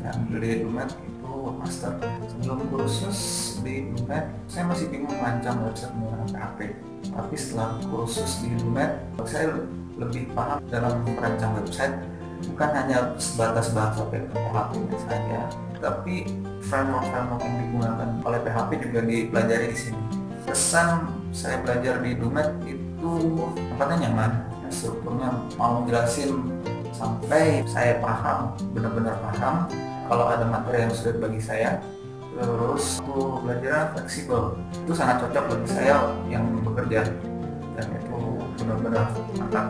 yang di Dumet itu master. Sebelum kursus di Dumet saya masih bingung merancang website menggunakan PHP tapi setelah kursus di Dumet saya lebih paham dalam merancang website. Bukan hanya sebatas bahasa PHP saja tapi framework-framework yang digunakan oleh PHP juga dipelajari di sini. Kesan saya belajar di Dumet itu tempatnya nyaman. Strukturnya mau jelasin sampai saya paham benar-benar paham kalau ada materi yang sulit bagi saya terus aku belajar fleksibel. Itu sangat cocok bagi saya yang bekerja. Dan itu benar-benar mantap